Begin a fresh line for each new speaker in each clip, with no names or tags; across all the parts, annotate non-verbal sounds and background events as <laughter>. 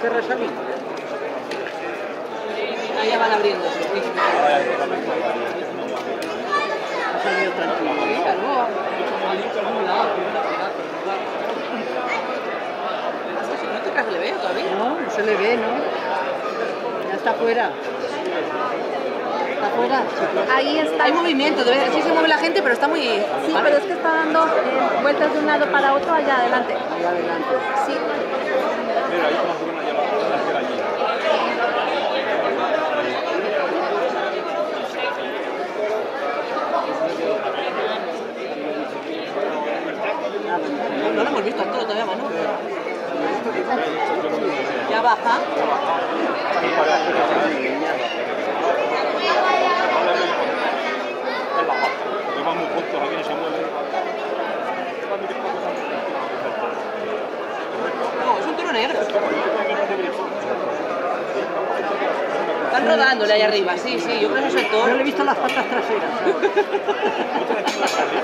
querrá salir?
Ahí ya van abriéndose. sí.
Ha salido tranquilo.
¿No te creas que le veo todavía?
No, no se le ve, ¿no? Ya está fuera. ¿Está fuera?
Ahí está.
Hay movimiento, sí se mueve la gente, pero está muy...
Sí, pero es que está dando eh, vueltas de un lado para otro allá adelante.
Ahí adelante.
Sí.
Mira, ahí como una ya la tercera allí.
No, no lo hemos visto todo todavía, ¿no?
No
es un toro negro. Están rodándole ahí arriba, sí, sí, yo creo que es el
Yo
toro.
le he visto las patas traseras. <laughs> ¿sabes?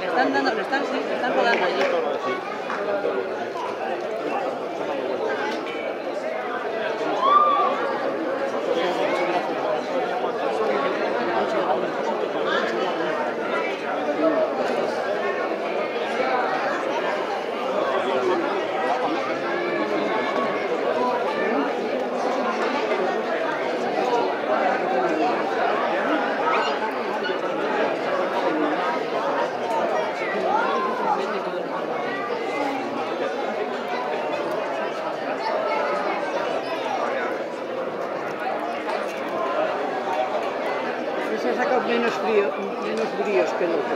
Le están dando, le están, sí, le están rodando allí.
se saca menos frío, menos brillos que nunca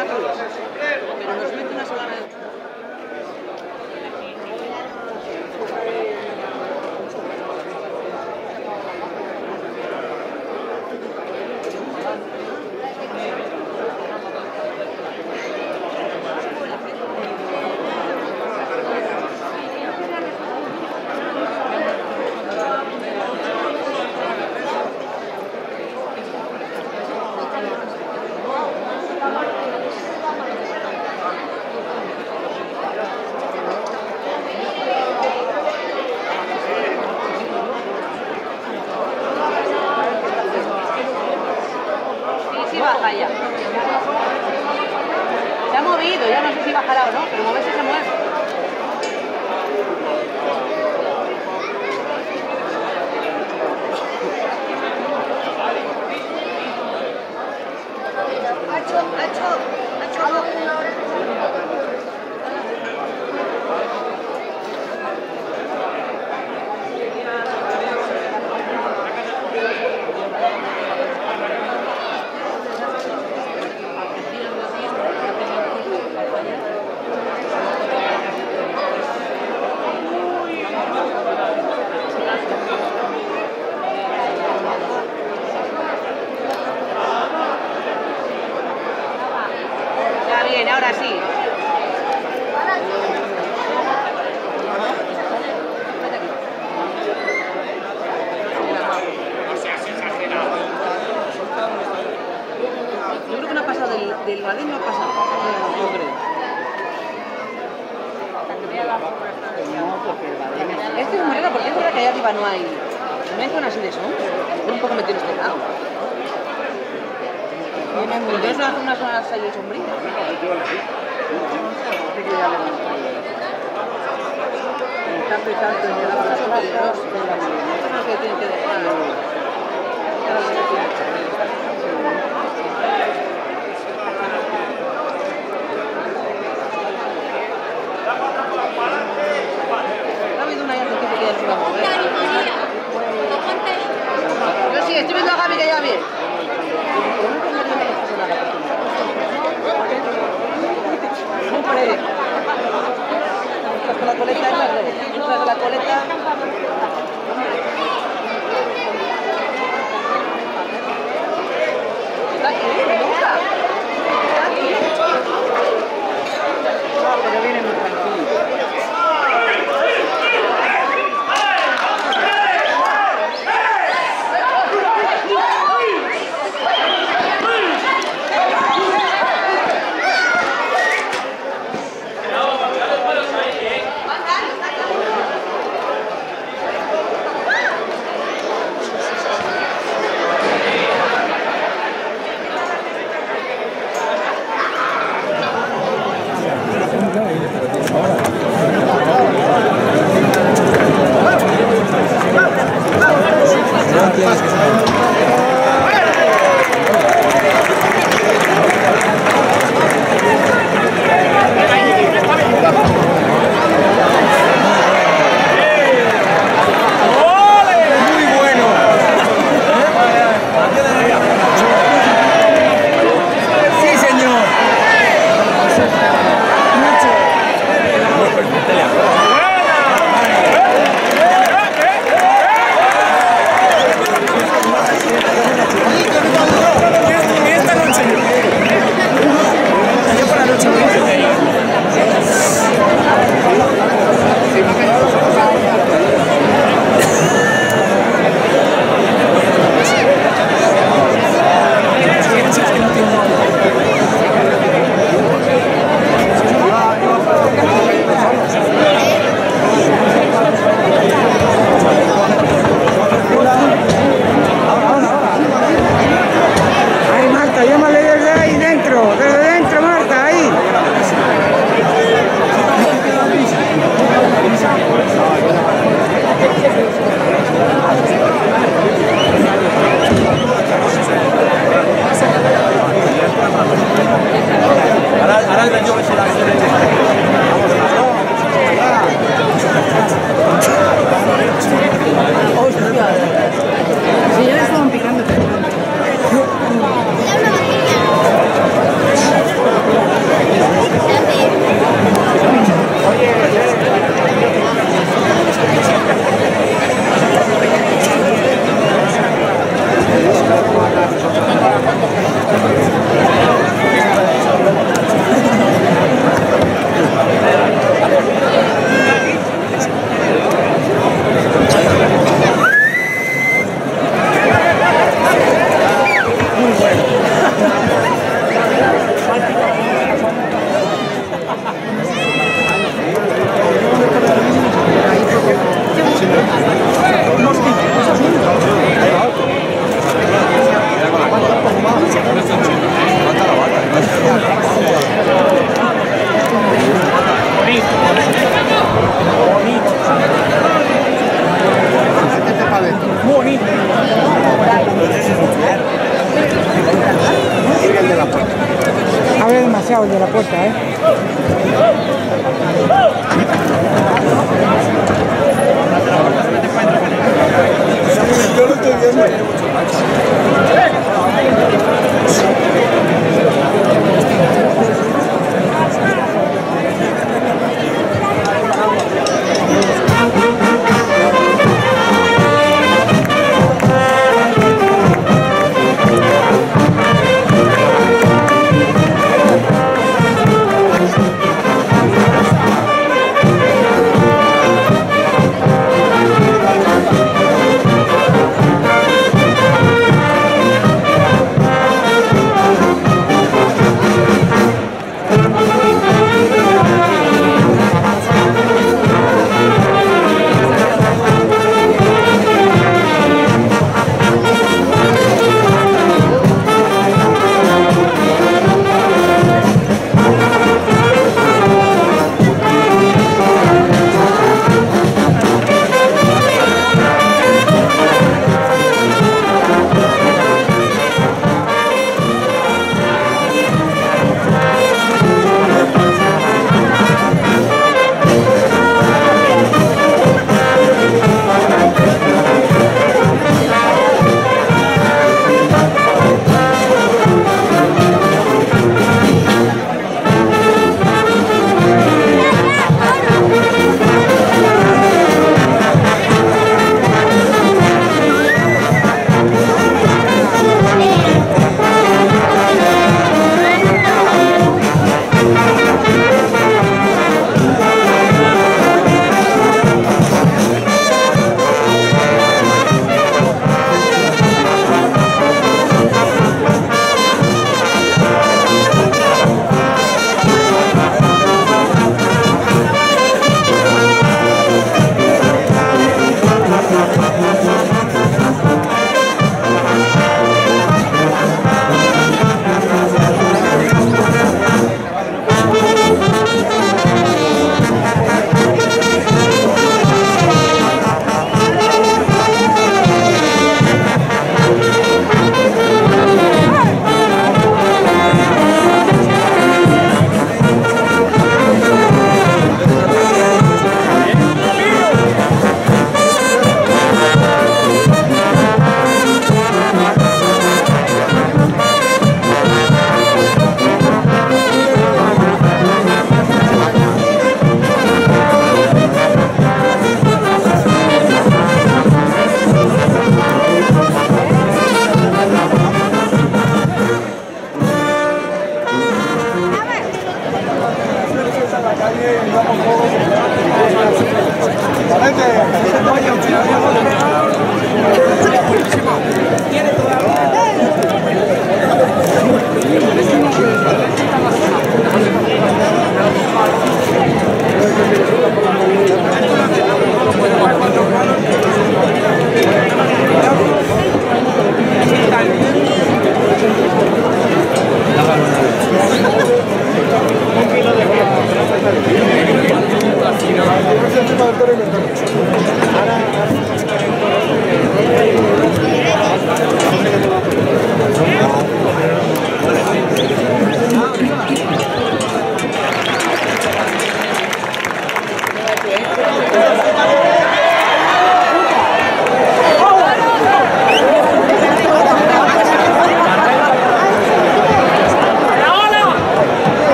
¿Qué
up. en
Mendoza las
plazas.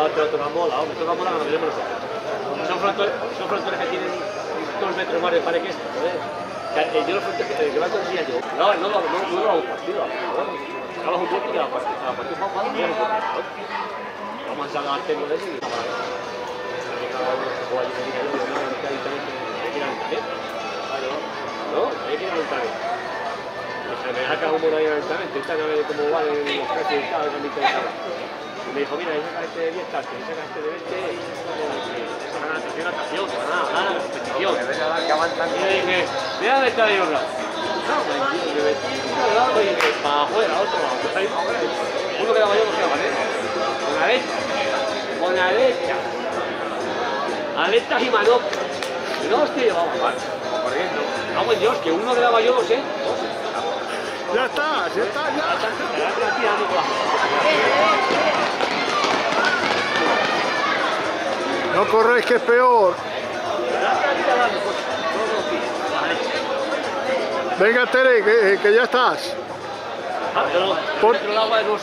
No
lo no. Son frontones que tienen dos metros más de pared que eh, yo los frontones que, me yo. No, no, no, no, no, no, partido. Acabas un y partida vamos a jugar un poco. Vamos a y vamos a ver. Cada se juega allí, me dice, no, no, no. ¿No? Al ayuntamiento. Se me saca un ahí en el a ver cómo los y tal. Y me dijo, mira, ahí saca este de 10 tartes, ahí saca este de 20, eso gana natación, natación, gana, gana la competición. Y le dije, mira dónde está yo, No, me metí un lado y dije, para afuera, otro. Ahí, Uno quedaba yo, no quedaba, ¿eh? Con la derecha, con la derecha. Aletas y manoplas. No, hostia, llevaba mal, corriendo. Vamos, Dios, que uno quedaba yo, no sé.
Ya está, ya está, ya. No corréis que es peor. Venga, Tere, que, ya estás. Pon-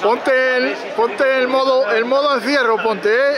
ponte el, ponte el modo, el modo encierro, ponte. ¿Eh?